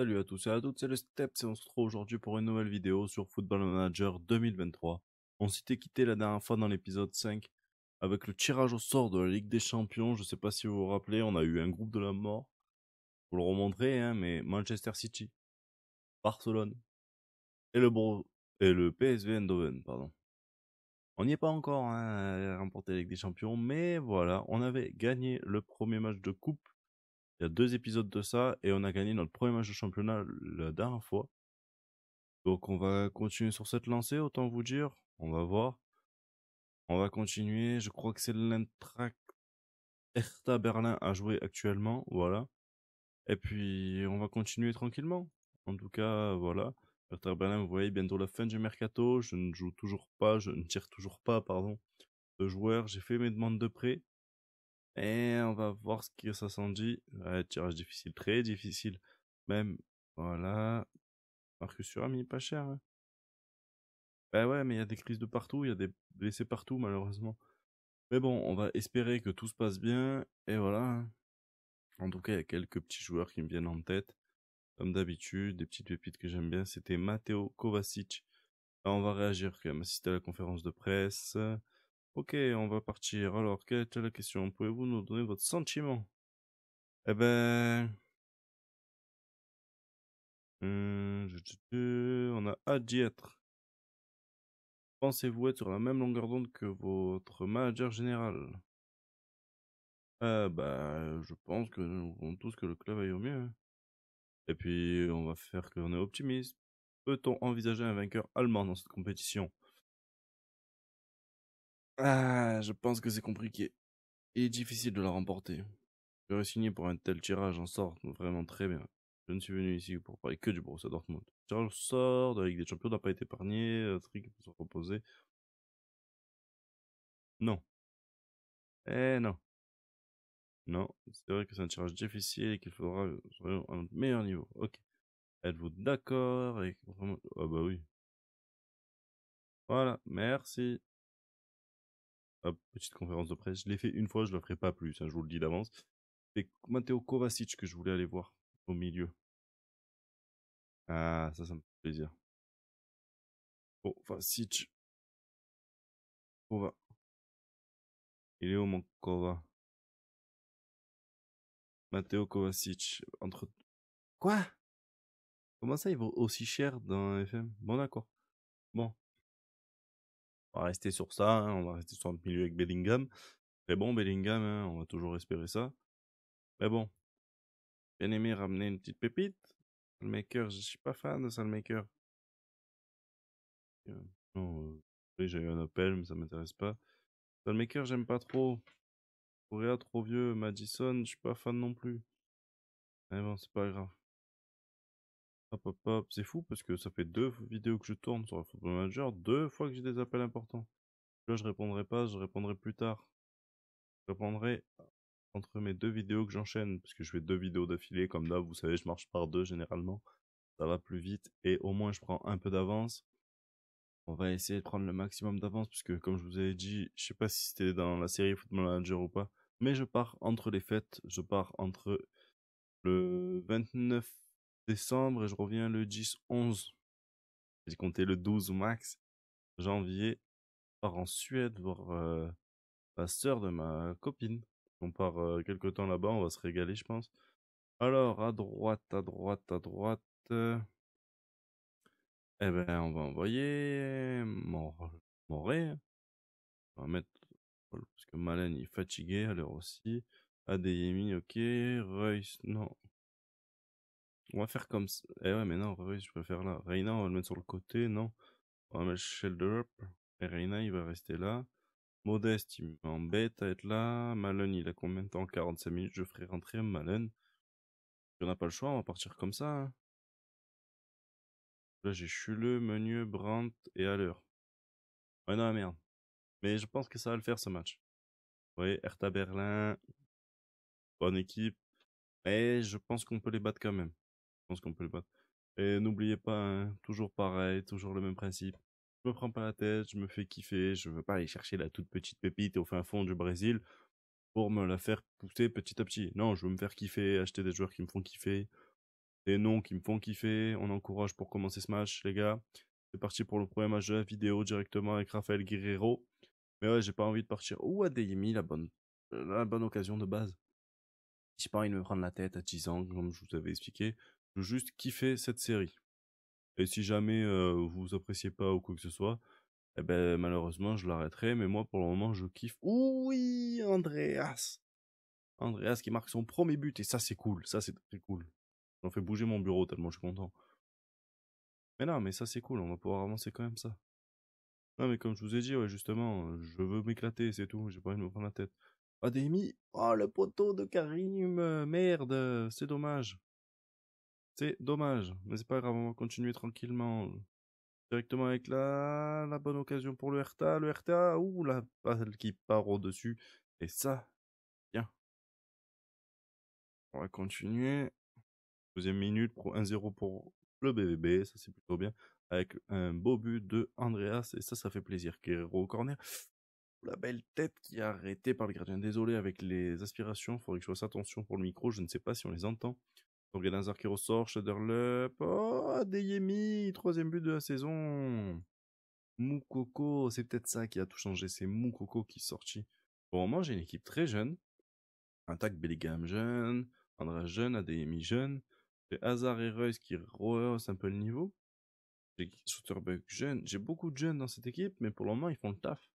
Salut à tous et à toutes, c'est le Steps et on se retrouve aujourd'hui pour une nouvelle vidéo sur Football Manager 2023. On s'était quitté la dernière fois dans l'épisode 5 avec le tirage au sort de la Ligue des Champions. Je sais pas si vous vous rappelez, on a eu un groupe de la mort. Pour le remontrer, hein, mais Manchester City, Barcelone et le, Bro et le PSV Eindhoven, pardon. On n'y est pas encore hein, à remporter la Ligue des Champions, mais voilà, on avait gagné le premier match de coupe il y a deux épisodes de ça et on a gagné notre premier match de championnat la dernière fois. Donc on va continuer sur cette lancée, autant vous dire. On va voir. On va continuer. Je crois que c'est l'Eintracht Hertha Berlin à jouer actuellement. Voilà. Et puis on va continuer tranquillement. En tout cas, voilà. Hertha Berlin, vous voyez, bientôt la fin du mercato. Je ne joue toujours pas, je ne tire toujours pas, pardon, de joueurs. J'ai fait mes demandes de prêt. Et on va voir ce que ça s'en dit. Ouais, tirage difficile, très difficile. Même, voilà. Marcus Thuram, pas cher. Hein. Bah ouais, mais il y a des crises de partout, il y a des blessés partout, malheureusement. Mais bon, on va espérer que tout se passe bien. Et voilà. Hein. En tout cas, il y a quelques petits joueurs qui me viennent en tête. Comme d'habitude, des petites pépites que j'aime bien. C'était Matteo Kovacic. on va réagir quand même, assister à la conférence de presse. Ok, on va partir. Alors, quelle était la question? Pouvez-vous nous donner votre sentiment? Eh ben... Hmm, on a hâte d'y être. Pensez-vous être sur la même longueur d'onde que votre manager général? Ah bah, je pense que nous voulons tous que le club aille au mieux. Hein. Et puis, on va faire qu'on est optimiste. Peut-on envisager un vainqueur allemand dans cette compétition? Ah, je pense que c'est compliqué. Et difficile de la remporter. J'aurais signé pour un tel tirage en sorte vraiment très bien. Je ne suis venu ici pour parler que du Borussia Dortmund. Au sort de la Ligue des Champions n'a pas été épargné, euh, truc peut se reposer. Non. Eh non. Non, c'est vrai que c'est un tirage difficile et qu'il faudra un meilleur niveau. Ok. Êtes-vous d'accord avec... Ah bah oui. Voilà, merci petite conférence de presse. Je l'ai fait une fois, je ne le ferai pas plus, hein, je vous le dis d'avance. C'est Matteo Kovacic que je voulais aller voir au milieu. Ah, ça, ça me fait plaisir. Kovacic. Kova. Il est où mon Kova? Matteo Kovacic. Entre. Quoi? Comment ça, il vaut aussi cher dans FM Bon, d'accord. Bon, on va rester sur ça, hein, on va rester sur le milieu avec Bellingham. Mais bon, Bellingham, hein, on va toujours espérer ça. Mais bon, bien aimé ramener une petite pépite. Salmaker, je suis pas fan de Salmaker. Euh, euh, oui, j'ai eu un appel, mais ça m'intéresse pas. Salmaker, j'aime pas trop. Correa, trop vieux. Madison, je suis pas fan non plus. Mais bon, c'est pas grave. Hop, hop, hop. C'est fou parce que ça fait deux vidéos que je tourne sur le Football Manager, deux fois que j'ai des appels importants. Là, je répondrai pas, je répondrai plus tard. Je répondrai entre mes deux vidéos que j'enchaîne, parce que je fais deux vidéos d'affilée, comme là, vous savez, je marche par deux généralement. Ça va plus vite et au moins je prends un peu d'avance. On va essayer de prendre le maximum d'avance, puisque comme je vous avais dit, je sais pas si c'était dans la série Football Manager ou pas, mais je pars entre les fêtes, je pars entre le 29 décembre et je reviens le 10-11. J'ai compté le 12 max janvier. Part en Suède voir euh, la sœur de ma copine. On part euh, quelque temps là-bas, on va se régaler, je pense. Alors, à droite, à droite, à droite. eh ben, on va envoyer mon Moré. On va mettre parce que Malène est fatigué, alors aussi. Adeyemi, ok. Reus, non. On va faire comme ça. Eh ouais, mais non, je préfère là. Reina, on va le mettre sur le côté, non. On va mettre Shelder. Et Reina, il va rester là. Modeste, il m'embête à être là. Malen, il a combien de temps? 45 minutes. Je ferai rentrer Malen. On n'a pas le choix, on va partir comme ça. Hein. Là, j'ai Chule, Meunier, Brandt et l'heure. Ouais, non, merde. Mais je pense que ça va le faire ce match. Vous voyez, Hertha Berlin. Bonne équipe. Mais je pense qu'on peut les battre quand même pense qu'on peut le battre. Et n'oubliez pas, hein, toujours pareil, toujours le même principe. Je me prends pas la tête, je me fais kiffer, je veux pas aller chercher la toute petite pépite au fin fond du Brésil pour me la faire pousser petit à petit. Non, je veux me faire kiffer, acheter des joueurs qui me font kiffer. Des noms qui me font kiffer. On encourage pour commencer ce match, les gars. C'est parti pour le premier match de la vidéo directement avec Rafael Guerrero. Mais ouais, j'ai pas envie de partir. Ouh, Adeyemi, la bonne, la bonne occasion de base. J'ai pas envie de me prendre la tête à 10 ans, comme je vous avais expliqué. Juste kiffer cette série. Et si jamais euh, vous appréciez pas ou quoi que ce soit, eh ben malheureusement je l'arrêterai. Mais moi pour le moment je kiffe. Oui, Andreas. Andreas qui marque son premier but et ça c'est cool. Ça c'est très cool. J'en fais bouger mon bureau tellement je suis content. Mais non, mais ça c'est cool. On va pouvoir avancer quand même ça. Non mais comme je vous ai dit, ouais justement, je veux m'éclater, c'est tout. J'ai pas envie de me prendre la tête. Ademi, oh le poteau de Karim, merde, c'est dommage. C'est dommage, mais c'est pas grave, on va continuer tranquillement. Directement avec la, bonne occasion pour le RTA. Le RTA, ouh, la balle qui part au-dessus. Et ça, bien. On va continuer. Deuxième minute, pour 1-0 pour le BVB, ça c'est plutôt bien. Avec un beau but de Andreas, et ça, ça fait plaisir. Guerrero corner. La belle tête qui est arrêtée par le gardien. Désolé avec les aspirations, faudrait que je fasse attention pour le micro, je ne sais pas si on les entend. Organizer qui ressort, Shaderlup. Oh, Adeyemi, troisième but de la saison. Moukoko, c'est peut-être ça qui a tout changé. C'est Moukoko qui est sorti. Pour le moment, j'ai une équipe très jeune. Attaque Bellingham jeune, André jeune, Adeyemi jeune. J'ai Hazard et Reus qui rehaussent un peu le niveau. J'ai Schutterbeck jeune. J'ai beaucoup de jeunes dans cette équipe, mais pour le moment, ils font le taf.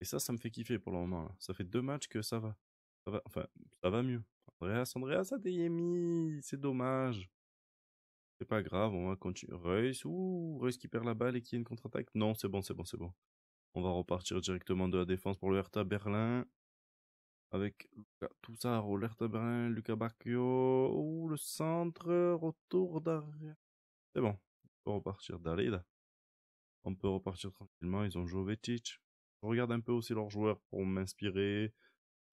Et ça, ça me fait kiffer pour le moment. Ça fait deux matchs que ça va. Ça va, enfin, ça va mieux. Andreas, Andreas Adeyemi, c'est dommage. C'est pas grave, on va continuer. Reus, ouh, Reus qui perd la balle et qui a une contre-attaque. Non, c'est bon, c'est bon, c'est bon. On va repartir directement de la défense pour le Hertha Berlin. Avec tout ça, Hertha Berlin, Lucas Bacchio. Ouh, le centre, retour d'arrière. C'est bon, on peut repartir là. On peut repartir tranquillement, ils ont Jovetic. Je regarde un peu aussi leurs joueurs pour m'inspirer,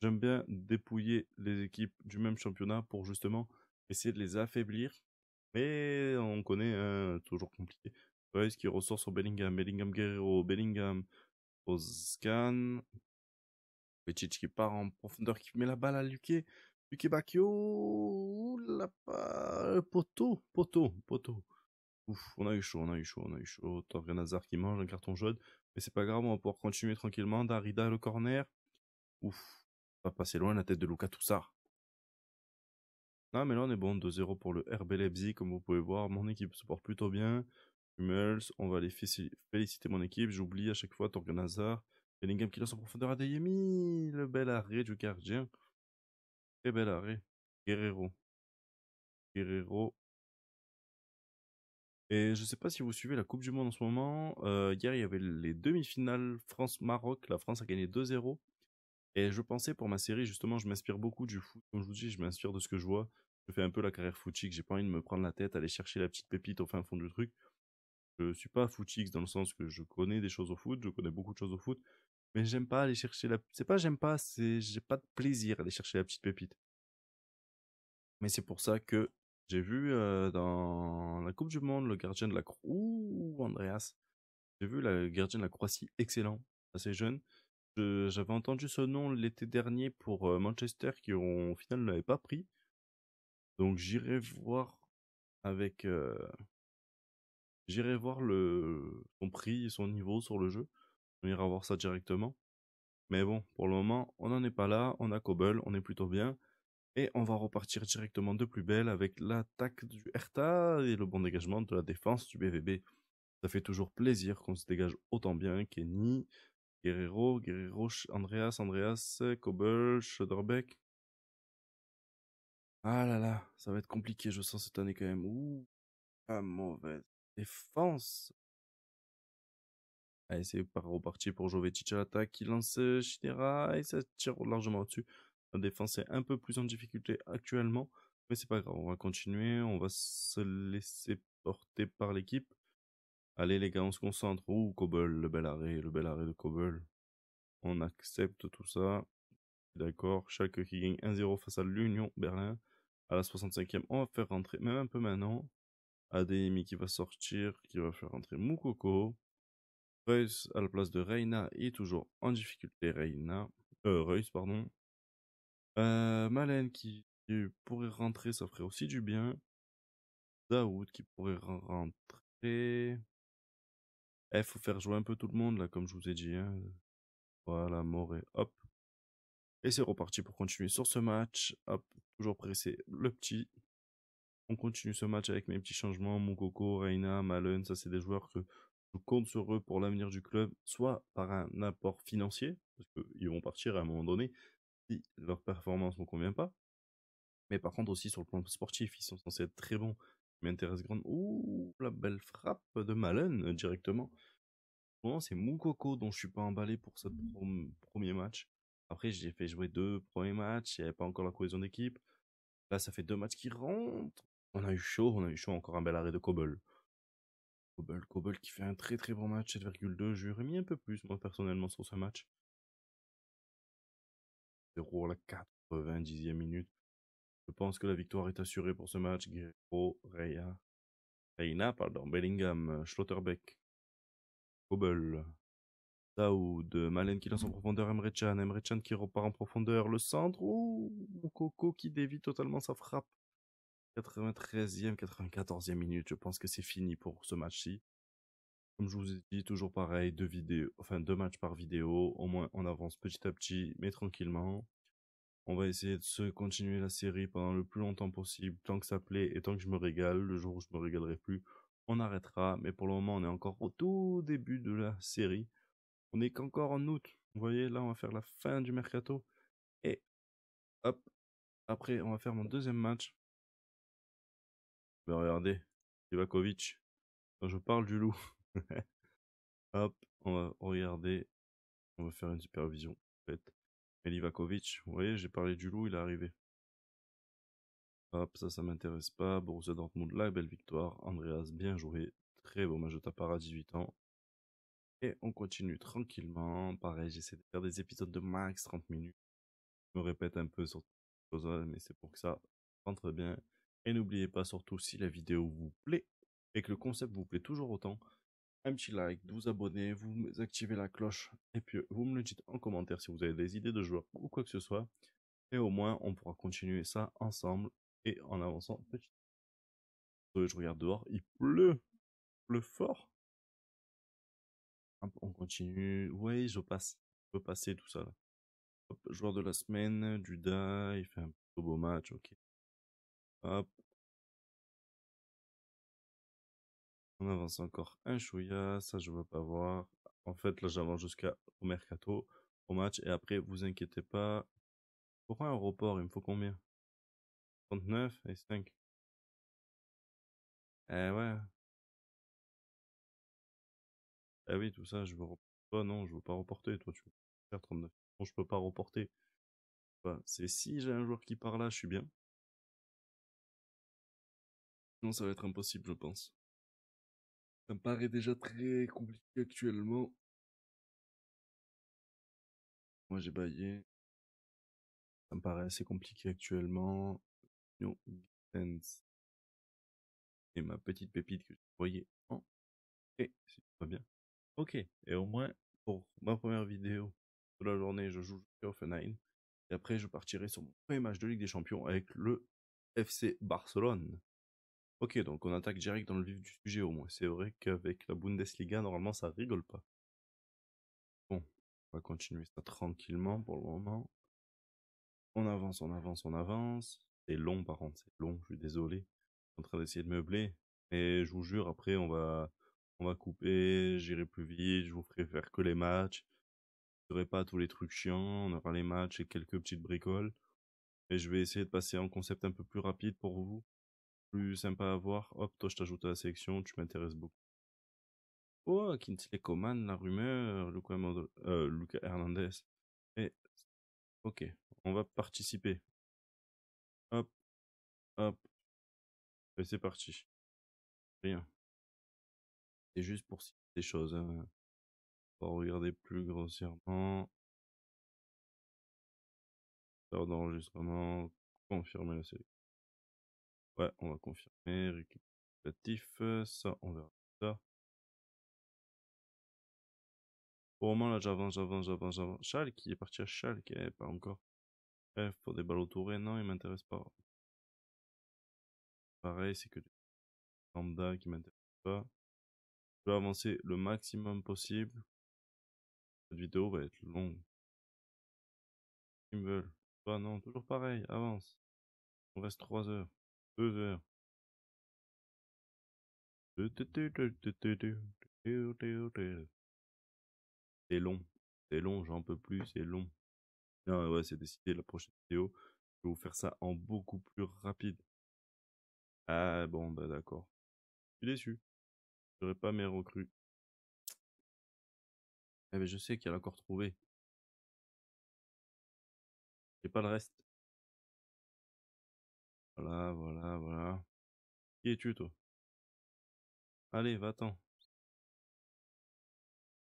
J'aime bien dépouiller les équipes du même championnat pour justement essayer de les affaiblir. Mais on connaît, hein, toujours compliqué. ce qui ressort sur Bellingham, Bellingham Guerrero, Bellingham, Oscan. Petit qui part en profondeur, qui met la balle à Luque. Luque Bacchio, la poteau, poteau, poteau. Ouf, on a eu chaud, on a eu chaud, on a eu chaud. Torgan Hazard qui mange un carton jaune. Mais c'est pas grave, on va pouvoir continuer tranquillement. Darida le corner. Ouf, pas passer loin la tête de Luca Toussard. Non, mais là, on est bon. 2-0 pour le RB Leipzig. Comme vous pouvez voir, mon équipe se porte plutôt bien. Hummels, on va aller féliciter mon équipe. J'oublie à chaque fois Torgan Hazard. Bellingham qui lance en profondeur à Deyemi. Le bel arrêt du gardien. Très bel arrêt. Guerrero. Guerrero. Et je sais pas si vous suivez la Coupe du Monde en ce moment. Euh, hier, il y avait les demi-finales France-Maroc. La France a gagné 2-0. Et je pensais pour ma série, justement, je m'inspire beaucoup du foot. Comme je vous dis, je m'inspire de ce que je vois. Je fais un peu la carrière footix. J'ai pas envie de me prendre la tête, aller chercher la petite pépite au fin fond du truc. Je suis pas footix dans le sens que je connais des choses au foot, je connais beaucoup de choses au foot, mais j'aime pas aller chercher la. C'est pas j'aime pas, c'est j'ai pas de plaisir à aller chercher la petite pépite. Mais c'est pour ça que j'ai vu euh, dans la Coupe du Monde le gardien de la. Ouh, Andreas. J'ai vu le gardien de la Croatie excellent, assez jeune. J'avais entendu ce nom l'été dernier pour euh, Manchester qui au final ne l'avait pas pris. Donc j'irai voir avec euh, j'irai voir le son prix et son niveau sur le jeu. On ira voir ça directement. Mais bon, pour le moment, on n'en est pas là, on a Cobble, on est plutôt bien. Et on va repartir directement de plus belle avec l'attaque du Hertha et le bon dégagement de la défense du BVB. Ça fait toujours plaisir qu'on se dégage autant bien. Kenny, Guerrero, Guerrero, Andreas, Andreas, Kobel, Schöderbeck. Ah là là, ça va être compliqué, je sens cette année quand même. Ouh, pas mauvaise défense. Allez, c'est reparti pour Jovetic à l'attaque. Il lance Shinera et ça tire largement au-dessus. La défense est un peu plus en difficulté actuellement, mais c'est pas grave. On va continuer. On va se laisser porter par l'équipe. Allez les gars, on se concentre. Ouh, Cobble, le bel arrêt, le bel arrêt de Cobble. On accepte tout ça. D'accord, chaque qui gagne 1-0 face à l'Union Berlin. À la 65e, on va faire rentrer, même un peu maintenant. ADMI qui va sortir, qui va faire rentrer Moukoko. Reus à la place de Reina est toujours en difficulté, Reina. Euh, Reus, pardon. Euh, Malen qui pourrait rentrer, ça ferait aussi du bien. Daoud qui pourrait rentrer. Eh, faut faire jouer un peu tout le monde, là, comme je vous ai dit. Hein. Voilà, Moré, hop. Et c'est reparti pour continuer sur ce match. Hop, toujours pressé le petit. On continue ce match avec mes petits changements. Moukoko, Reina, Malen, ça c'est des joueurs que je compte sur eux pour l'avenir du club, soit par un apport financier, parce qu'ils vont partir à un moment donné si leur performance ne convient pas. Mais par contre aussi sur le plan sportif, ils sont censés être très bons. Ils m'intéressent grandement. Ouh, la belle frappe de Malen euh, directement. Bon, c'est Moukoko dont je suis pas emballé pour ce premier match. Après, j'ai fait jouer deux premiers matchs, il n'y avait pas encore la cohésion d'équipe. Là, ça fait deux matchs qui rentrent. On a eu chaud, on a eu chaud, encore un bel arrêt de Kobel. Kobel, Kobel qui fait un très très bon match, 7,2. J'aurais mis un peu plus, moi, personnellement, sur ce match. 0 à la 90e minute. Je pense que la victoire est assurée pour ce match. Guerrero, Reya, Reina, pardon, Bellingham, Schlotterbeck, Kobel, Daoud, Malen qui lance en profondeur, Emre Can, Emre Can qui repart en profondeur, le centre, ouh, Coco qui dévie totalement sa frappe. 93e, 94e minute, je pense que c'est fini pour ce match-ci. Comme je vous ai dit, toujours pareil, deux vidéos, enfin deux matchs par vidéo, au moins on avance petit à petit, mais tranquillement. On va essayer de se continuer la série pendant le plus longtemps possible, tant que ça plaît et tant que je me régale. Le jour où je me régalerai plus, on arrêtera. Mais pour le moment, on est encore au tout début de la série. On n'est qu'encore en août. Vous voyez, là, on va faire la fin du mercato. Et hop, après, on va faire mon deuxième match. Ben regardez, Ivakovic. Quand je parle du loup. hop, on va regarder. On va faire une supervision. En. Livakovic, vous voyez, j'ai parlé du loup, il est arrivé. Hop, ça, ça m'intéresse pas. Borussia Dortmund, la belle victoire. Andreas, bien joué. Très beau match de ta part à 18 ans. Et on continue tranquillement. Pareil, j'essaie de faire des épisodes de max 30 minutes. Je me répète un peu sur choses, mais c'est pour que ça rentre bien. Et n'oubliez pas surtout si la vidéo vous plaît et que le concept vous plaît toujours autant, un petit like, vous abonner, vous activez la cloche et puis vous me le dites en commentaire si vous avez des idées de joueurs ou quoi que ce soit. Et au moins on pourra continuer ça ensemble et en avançant petit. Je regarde dehors, il pleut, il pleut fort. On continue. Oui, je passe. Je peux passer tout ça. Hop, joueur de la semaine, Duda, il fait un beau match, ok. Hop. On avance encore un chouïa, ça je veux pas voir. En fait, là j'avance jusqu'à au mercato, au match, et après, vous inquiétez pas. Pourquoi un report Il me faut combien? 39 et 5. Eh ouais. Ah oui, tout ça, je veux reporter. Non, je veux pas reporter. Toi, tu veux faire 39. Bon, je peux pas reporter. c'est si j'ai un joueur qui part là, je suis bien. Non, ça va être impossible, je pense. Ça me paraît déjà très compliqué actuellement. Moi, j'ai baillé. Ça me paraît assez compliqué actuellement. Et ma petite pépite que vous voyez en et si tout va bien. Ok, et au moins pour ma première vidéo de la journée, je joue Offenheim. Et après, je partirai sur mon premier match de Ligue des Champions avec le FC Barcelone. Ok, donc on attaque direct dans le vif du sujet au moins. C'est vrai qu'avec la Bundesliga, normalement, ça rigole pas. Bon, on va continuer ça tranquillement pour le moment. On avance, on avance, on avance. C'est long par contre, c'est long, je suis désolé. Je suis en train d'essayer de meubler. Et je vous jure, après, on va, on va couper, j'irai plus vite, je vous ferai faire que les matchs. Je ferai pas tous les trucs chiants, on aura les matchs et quelques petites bricoles. Et je vais essayer de passer en concept un peu plus rapide pour vous plus sympa à voir. Hop, toi, je t'ajoute à la sélection, tu m'intéresses beaucoup. Oh, Kinsley Coman, la rumeur, Luca, euh, Luca Hernandez. Et, ok, on va participer. Hop, hop. Et c'est parti. Rien. C'est juste pour citer des choses. Hein. On va regarder plus grossièrement. Heure d'enregistrement. Confirmer la sélection. Ouais, on va confirmer. Récapitulatif. Ça, on verra ça. Au moment là, j'avance, j'avance, j'avance, j'avance. Schalke, qui est parti à Schalke, eh, pas encore. Bref, pour des balles tourés, non, il m'intéresse pas. Pareil, c'est que lambda qui m'intéresse pas. Je vais avancer le maximum possible. Cette vidéo va être longue. Ils me veulent. Toi, non, toujours pareil, avance. On reste 3 heures. 2 heures. C'est long. C'est long, j'en peux plus, c'est long. Non, ouais, c'est décidé, la prochaine vidéo, je vais vous faire ça en beaucoup plus rapide. Ah bon, bah d'accord. Je suis déçu. J'aurais pas mes recrues. Mais je sais qu'il y a l'accord trouvé. J'ai pas le reste. Voilà, voilà, voilà. Qui es-tu, toi? Allez, va-t'en.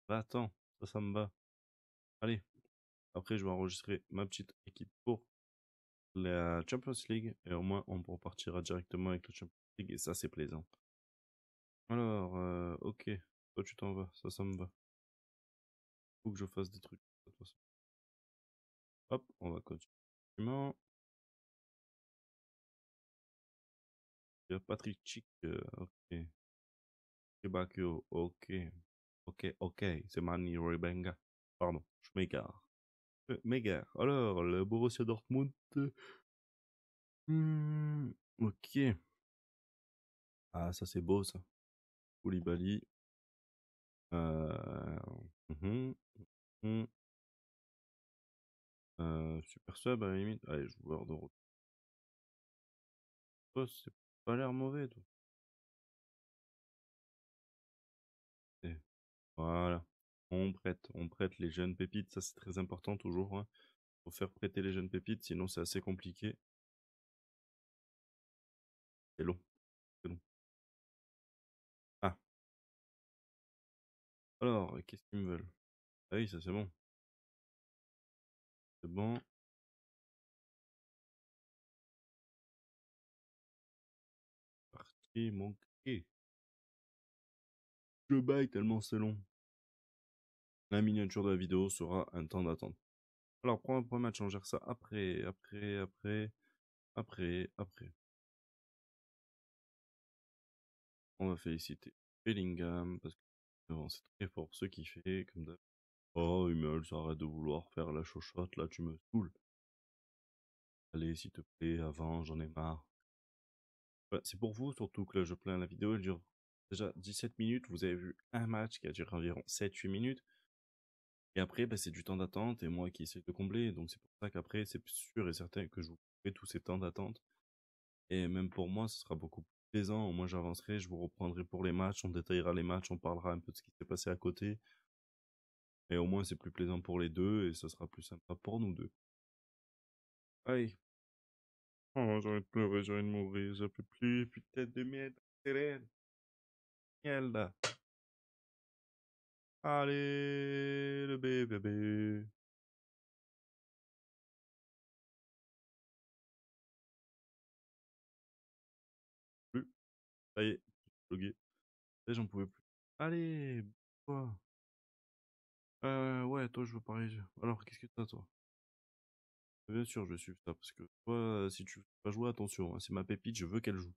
Va-t'en, ça, ça me va. Allez. Après, je vais enregistrer ma petite équipe pour la Champions League. Et au moins, on repartira directement avec la Champions League. Et ça, c'est plaisant. Alors, euh, ok. Toi, tu t'en vas. Ça, ça me va. Faut que je fasse des trucs. Hop, on va continuer. Patrick Chick. Euh, ok. Kebakio. Ok. Ok, ok. C'est Manny Rebenga. Pardon, je m'égare. Je m'égare. Alors, le Borussia Dortmund. Hmm, ok. Ah, ça c'est beau ça. Koulibaly. Euh... mhm, mhm. Euh, super sub à la limite. Allez, joueur de retour. L'air mauvais, toi. Et Voilà. On prête, on prête les jeunes pépites, ça c'est très important toujours. Hein. Faut faire prêter les jeunes pépites, sinon c'est assez compliqué. C'est long. C'est long. Ah. Alors, qu'est-ce qu'ils me veulent? Ah oui, ça c'est bon. C'est bon. Manqué. Je baille tellement c'est long. La miniature de la vidéo sera un temps d'attente. Alors, pour un premier match, on ça après, après, après, après, après. On va féliciter Bellingham parce que c'est très fort ce qu'il fait, comme d'hab. Oh, Hummel, arrête de vouloir faire la chochotte, là, tu me saoules. Allez, s'il te plaît, avant, j'en ai marre. C'est pour vous surtout que là, je plains la vidéo, elle dure déjà 17 minutes. Vous avez vu un match qui a duré environ 7-8 minutes. Et après, bah, c'est du temps d'attente et moi qui essaie de combler. Donc c'est pour ça qu'après, c'est sûr et certain que je vous ferai tous ces temps d'attente. Et même pour moi, ce sera beaucoup plus plaisant. Au moins, j'avancerai, je vous reprendrai pour les matchs, on détaillera les matchs, on parlera un peu de ce qui s'est passé à côté. Et au moins, c'est plus plaisant pour les deux et ça sera plus sympa pour nous deux. Allez. Oh, j'ai envie de pleurer, j'ai envie de mourir, je peux plus, putain de merde, c'est Merde. Allez, le bébé. Plus. Ça y est, j'en pouvais plus. Allez, quoi Euh, ouais, toi, je veux parler. Alors, qu'est-ce que t'as, toi? Bien sûr, je vais suivre ça, parce que toi, si tu veux pas jouer, attention, hein, c'est ma pépite, je veux qu'elle joue.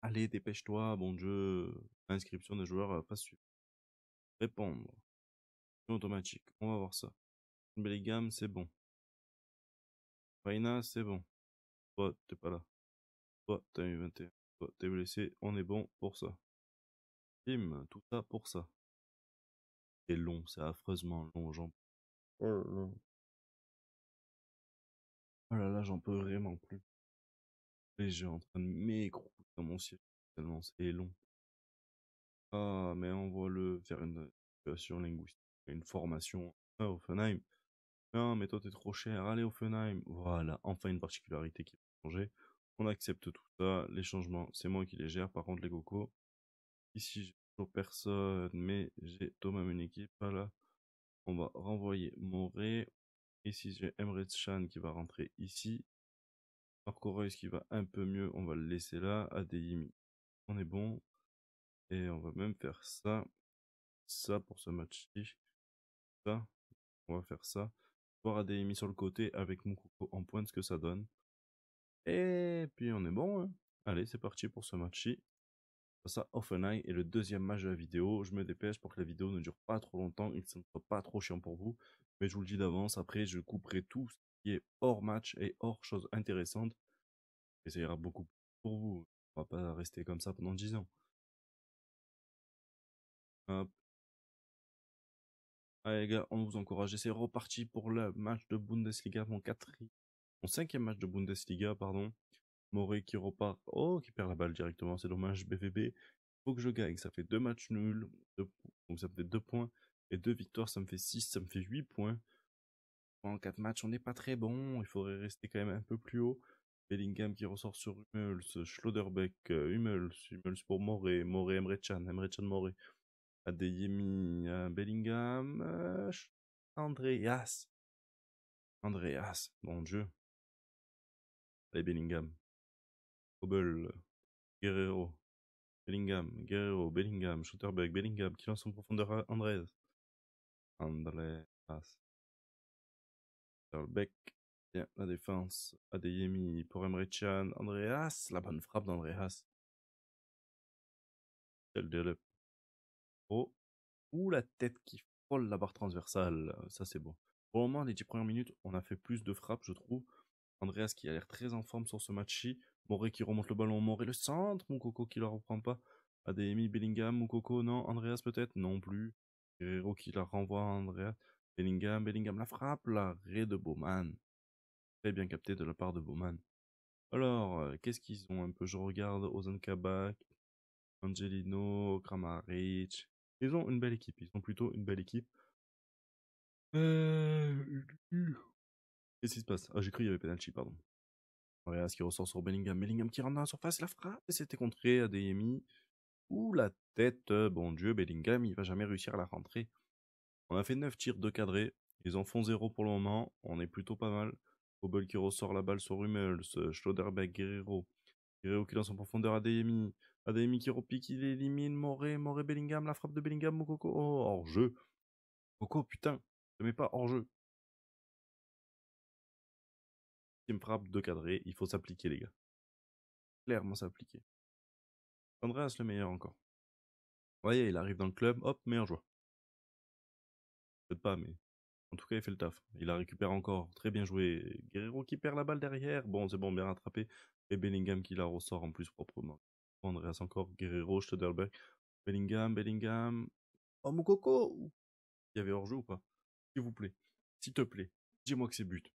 Allez, dépêche-toi, bon Dieu. Inscription des joueurs, pas suivre. Répondre. Automatique. On va voir ça. Bellingham, c'est bon. Reina, c'est bon. Toi, t'es pas là. Toi, t'as eu 21. Toi, t'es blessé. On est bon pour ça. Bim, tout ça pour ça. C'est long, c'est affreusement long, j'en Oh là là, j'en peux vraiment plus. Les gens en train de m'écrouler dans mon siège tellement c'est long. Ah, mais envoie-le faire une situation linguistique, une formation à Offenheim. Non, mais toi t'es trop cher, allez Offenheim. Voilà, enfin une particularité qui va changer. On accepte tout ça, les changements, c'est moi qui les gère. Par contre, les cocos, ici j'ai toujours personne, mais j'ai Thomas une équipe. Voilà, on va renvoyer Moré. Ici j'ai Emre Chan qui va rentrer ici. Marco qui va un peu mieux, on va le laisser là. ADI, on est bon. Et on va même faire ça. Ça pour ce match-ci. Ça. On va faire ça. Voir ADMI sur le côté avec mon coucou en pointe ce que ça donne. Et puis on est bon. Hein Allez, c'est parti pour ce match-ci. Ça, Offenheim est le deuxième match de la vidéo. Je me dépêche pour que la vidéo ne dure pas trop longtemps et ne soit pas trop chiant pour vous. Mais je vous le dis d'avance, après, je couperai tout ce qui est hors match et hors choses intéressantes. Et ça ira beaucoup pour vous. On va pas rester comme ça pendant 10 ans. Allez les gars, on vous encourage. C'est reparti pour le match de Bundesliga, mon quatrième, mon cinquième match de Bundesliga, pardon. Moré qui repart, oh, qui perd la balle directement, c'est dommage. BVB, faut que je gagne. Ça fait deux matchs nuls, donc ça fait deux points et deux victoires, ça me fait 6, ça me fait 8 points. En quatre matchs, on n'est pas très bon. Il faudrait rester quand même un peu plus haut. Bellingham qui ressort sur Hummels, Schlotterbeck, euh, Hummels, Hummels pour Moré, Moré, Emre Can, Emre Moré. Adeyemi, euh, Bellingham, euh, Andreas. Andreas, mon dieu. Allez, Bellingham. Hobel, Guerrero, Bellingham, Guerrero, Bellingham, Schutterbeck, Bellingham, qui lance en profondeur Andreas. Andreas. Beck, bien, la défense, Adeyemi pour Emre Can, Andreas, la bonne frappe d'Andreas. Oh, ou la tête qui frôle la barre transversale, ça c'est bon. Pour le moment, les 10 premières minutes, on a fait plus de frappes, je trouve. Andreas qui a l'air très en forme sur ce match-ci. Moré qui remonte le ballon, Moré le centre, mon coco qui la reprend pas. Ademi, Bellingham, mon coco, non. Andreas peut-être, non plus. Guerrero qui la renvoie à Andreas. Bellingham, Bellingham la frappe, l'arrêt de Bowman. Très bien capté de la part de Bowman. Alors, euh, qu'est-ce qu'ils ont un peu? Je regarde Ozan Kabak, Angelino, Kramaric. Ils ont une belle équipe, ils ont plutôt une belle équipe. Euh... Qu'est-ce qui se passe? Ah, j'ai cru qu'il y avait penalty, pardon. Qui ressort sur Bellingham. Bellingham qui rentre dans la surface, la frappe, et c'était contré à DMI. Ouh, la tête, bon Dieu, Bellingham, il va jamais réussir à la rentrer. On a fait 9 tirs de cadré. Ils en font 0 pour le moment. On est plutôt pas mal. Hobel qui ressort la balle sur Hummels. Schlotterbeck, Guerrero. Guerrero qui lance en profondeur à. ADMI qui repique, il élimine Moré. Moré, Bellingham, la frappe de Bellingham, Mokoko. Oh, hors jeu. Coco, putain, ne mets pas hors jeu. Frappe de cadré, il faut s'appliquer les gars. Clairement s'appliquer. Andreas le meilleur encore. Voyez, il arrive dans le club, hop, meilleur joueur. Peut-être pas, mais en tout cas, il fait le taf. Il la récupère encore. Très bien joué. Guerrero qui perd la balle derrière. Bon, c'est bon, bien rattrapé. Et Bellingham qui la ressort en plus proprement. Andreas encore. Guerrero, Stöderberg. Bellingham, Bellingham. Oh, mon coco Il y avait hors-jeu ou pas? S'il vous plaît. S'il te plaît. Dis-moi que c'est but.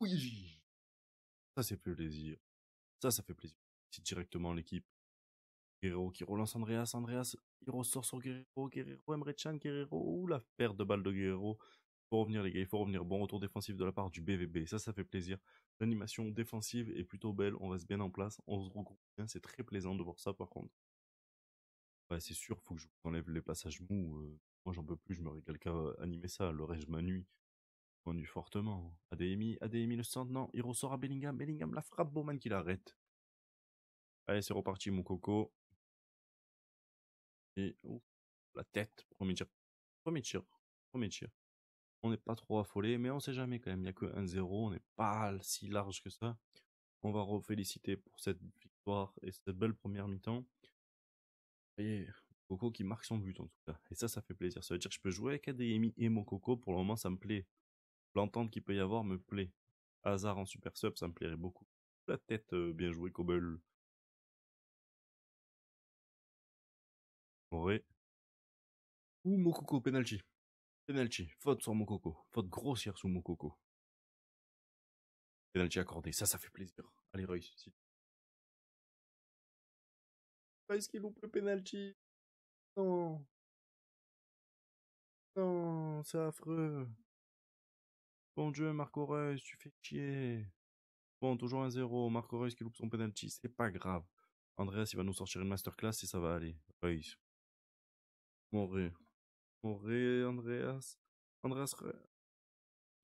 Oui. Ça, c'est plaisir. Ça, ça fait plaisir. C'est directement l'équipe. Guerrero qui relance Andreas. Andreas, il ressort sur Guerrero. Guerrero, Emre Can, Guerrero. Ouh, la perte de balle de Guerrero. Il faut revenir, les gars. Il faut revenir. Bon retour défensif de la part du BVB. Ça, ça fait plaisir. L'animation défensive est plutôt belle. On reste bien en place. On se regroupe bien. C'est très plaisant de voir ça, par contre. Ouais, c'est sûr, faut que je vous enlève les passages mous. Euh, moi, j'en peux plus. Je me régale qu'à animer ça. Le reste, je m'ennuie connu fortement. ADMI, ADMI le centre, non, il ressort à Bellingham, Bellingham la frappe, Bowman qui l'arrête. Allez, c'est reparti mon coco. Et la tête, premier tir. Premier tir, premier tir. On n'est pas trop affolé, mais on sait jamais quand même. Il n'y a que 1-0, on n'est pas si large que ça. On va reféliciter pour cette victoire et cette belle première mi-temps. Et Coco qui marque son but en tout cas. Et ça, ça fait plaisir. Ça veut dire que je peux jouer avec ADMI et mon Coco. Pour le moment, ça me plaît l'entente qu'il peut y avoir me plaît. Hasard en super sub, ça me plairait beaucoup. La tête, euh, bien joué, Cobble. Ouais. Ou Mokoko, penalty. Penalty, faute sur Mokoko. Faute grossière sur Mokoko. Penalty accordé, ça, ça fait plaisir. Allez, Royce. Si. Est-ce qu'il loupe le penalty Non. Non, c'est affreux. Bon Dieu, Marco Reus, tu fais chier. Bon, toujours un 0. Marco Reus qui loupe son penalty, c'est pas grave. Andreas, il va nous sortir une masterclass et ça va aller. Reus. Moré. Moré, Andreas. Andreas.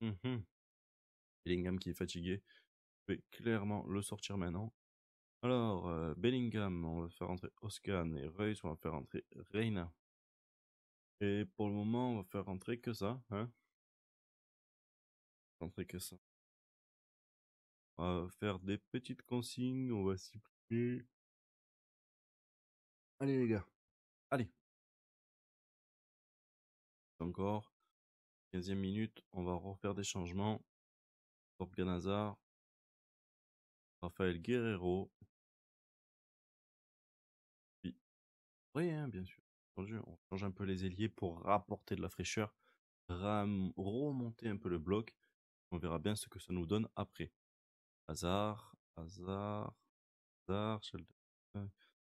Mmh. Bellingham qui est fatigué. Je vais clairement le sortir maintenant. Alors, euh, Bellingham, on va faire entrer Oscan et Reus, on va faire entrer Reina. Et pour le moment, on va faire rentrer que ça, hein que ça. va faire des petites consignes, on va s'y plier. Allez les gars, allez. Encore. 15e minute, on va refaire des changements. Torgan Hazard. Raphaël Guerrero. Oui, hein, bien sûr. On change un peu les ailiers pour rapporter de la fraîcheur, remonter un peu le bloc. On verra bien ce que ça nous donne après. Hazard, Hazard, Hazard,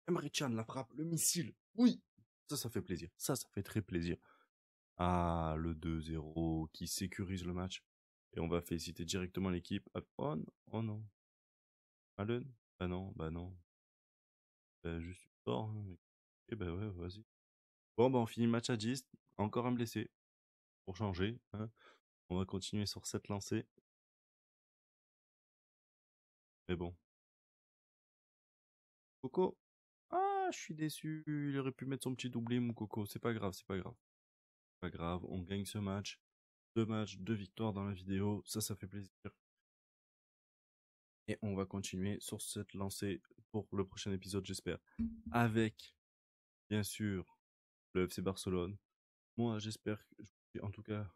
Emre Can, la frappe, le missile. Oui, ça, ça fait plaisir. Ça, ça fait très plaisir. Ah, le 2-0 qui sécurise le match. Et on va féliciter directement l'équipe. Oh, oh non. Allen? Bah non, bah non. Bah, juste tort. Hein, eh bah ouais, vas-y. Bon, bah on finit le match à 10. Encore un blessé. Pour changer. Hein. On va continuer sur cette lancée. Mais bon. Coco Ah, je suis déçu. Il aurait pu mettre son petit doublé, mon Coco. C'est pas grave, c'est pas grave. Pas grave, on gagne ce match. Deux matchs, deux victoires dans la vidéo. Ça, ça fait plaisir. Et on va continuer sur cette lancée pour le prochain épisode, j'espère. Avec, bien sûr, le FC Barcelone. Moi, j'espère, en tout cas,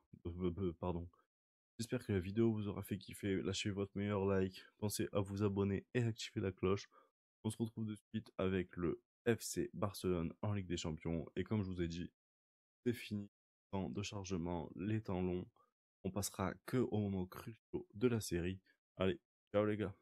pardon, J'espère que la vidéo vous aura fait kiffer. Lâchez votre meilleur like. Pensez à vous abonner et activer la cloche. On se retrouve de suite avec le FC Barcelone en Ligue des Champions. Et comme je vous ai dit, c'est fini. Temps de chargement, les temps longs. On passera que au moment crucial de la série. Allez, ciao les gars.